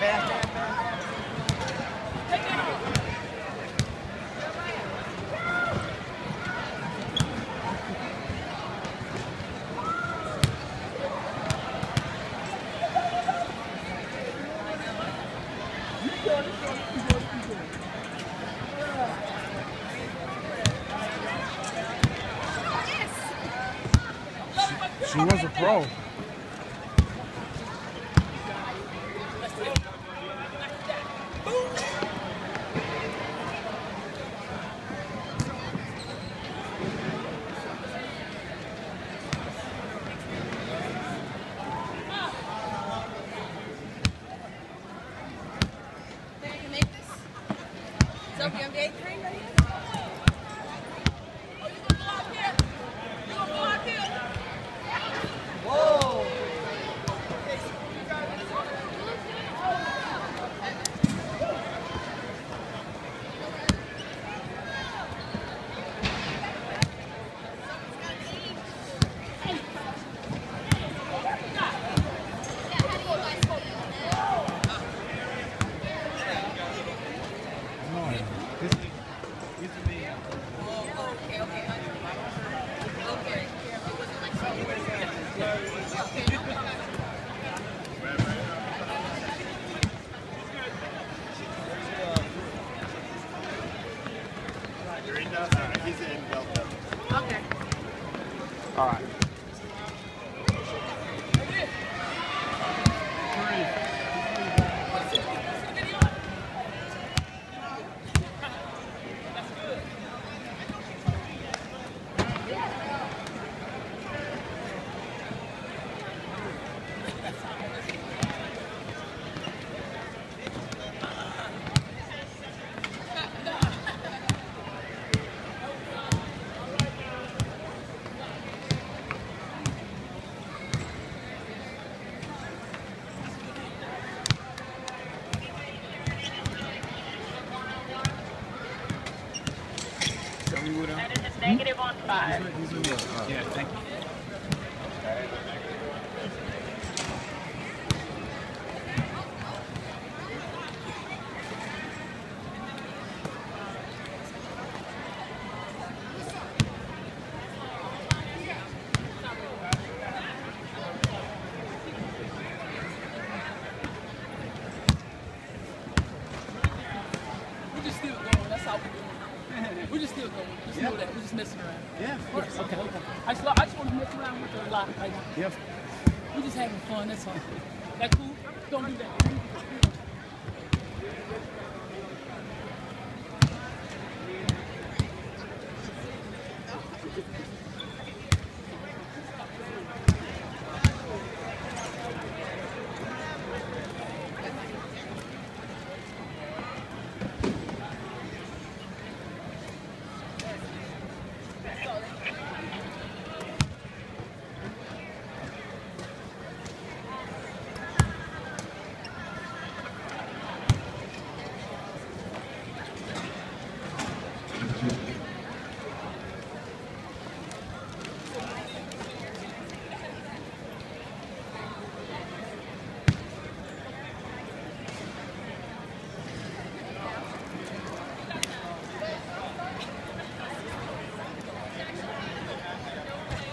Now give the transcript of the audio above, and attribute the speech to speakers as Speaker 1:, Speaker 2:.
Speaker 1: Faster, faster. She was a pro.
Speaker 2: So you on day three right?
Speaker 1: All right.
Speaker 3: Negative on five.
Speaker 4: Yeah, thank you.
Speaker 5: We're just still going. That's how we do it. We're just still going. Just know that. We're just messing around.
Speaker 1: Yeah, of course.
Speaker 5: Okay, okay. I just, I just want to mess around with her a lot.
Speaker 1: Yep.
Speaker 5: We're just having fun. That's all. That cool? Don't do that.